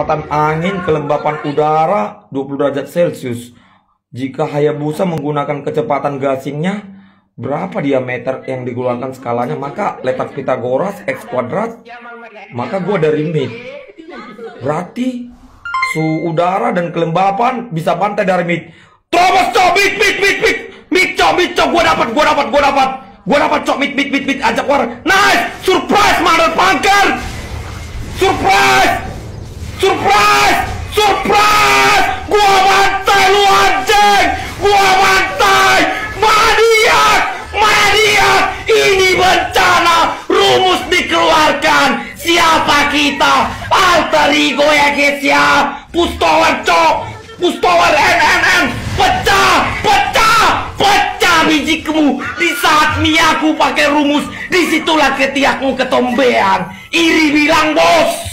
Kecepatan angin, kelembapan udara 20 derajat Celcius. Jika Hayabusa menggunakan kecepatan gasingnya, berapa diameter yang dikeluarkan skalanya? Maka letak Pitagoras X kuadrat, maka gua dari mid. Berarti suhu udara dan kelembapan bisa pantai dari mid. Terus cok, mid, mid, mid, mid, mid, cok, mid, cok, gua dapat, gua dapat, gua dapat. Gua dapat cok, mid, mid, mid, mid, ajak war. Nice! Surprise, motherfucker! Surprise! Surprise! Gua bantai lu anjing! Gua bantai! Maniak! Maniak! Ini bencana! Rumus dikeluarkan! Siapa kita? Alter ego ya guys ya! Pustower cok! Pustower NNN! Pecah! Pecah! Pecah biji kemu! Di saat miaku pakai rumus, di situlah ketiakmu ketombean! Iri bilang bos!